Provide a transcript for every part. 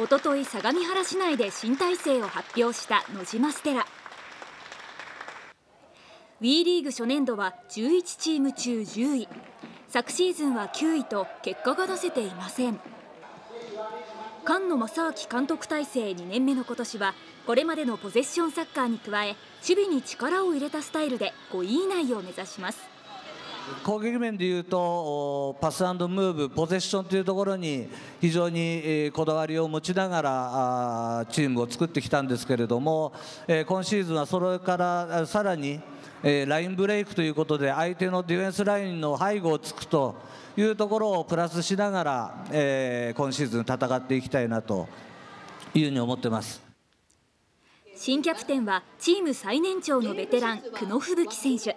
おととい相模原市内で新体制を発表した野島ステラ。WE リーグ初年度は11チーム中10位。昨シーズンは9位と結果が出せていません。菅野正明監督体制2年目の今年はこれまでのポゼッションサッカーに加え守備に力を入れたスタイルで5位以内を目指します。攻撃面でいうとパスムーブポゼッションというところに非常にこだわりを持ちながらチームを作ってきたんですけれども今シーズンはそれからさらにラインブレイクということで相手のディフェンスラインの背後をつくというところをプラスしながら、今シーズン戦っていきたいなというふうに思ってます。新キャプテンはチーム最年長のベテラン久野吹雪選手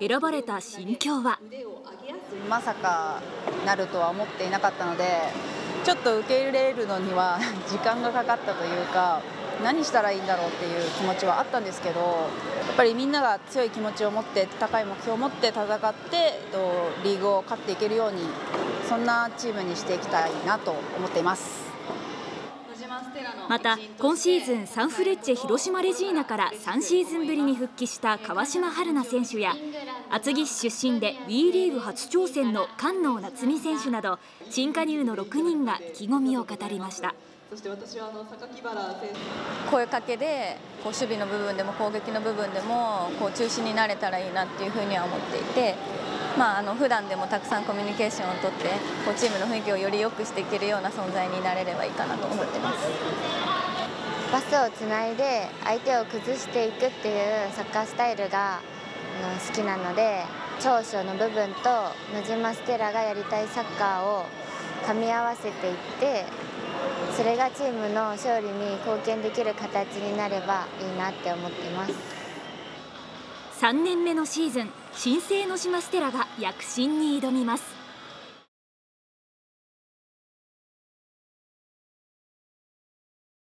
選ばれた心境は？まさかなるとは思っていなかったのでちょっと受け入れるのには 時間がかかったというか何したらいいんだろうっていう気持ちはあったんですけどやっぱりみんなが強い気持ちを持って高い目標を持って戦ってリーグを勝っていけるようにそんなチームにしていきたいなと思っています。また今シーズンサンフレッチェ広島レジーナから3シーズンぶりに復帰した川島春奈選手や厚木市出身で WE リーグ初挑戦の菅野夏美選手など新加入の6人が意気込みを語りました。そして私はあの榊原選手声かけでこう守備の部分でも攻撃の部分でもこう中心になれたらいいなっていうふうには思っていて、まあ、あの普段でもたくさんコミュニケーションをとってこうチームの雰囲気をより良くしていけるような存在になれればいいかなと思ってます。パスをつないで相手を崩していくっていうサッカースタイルが好きなので長所の部分と野島ステラがやりたいサッカーを噛み合わせていってそれがチームの勝利に貢献できる形になればいいなって思っています。3年目のシーズン新生の島ステラが躍進に挑みます。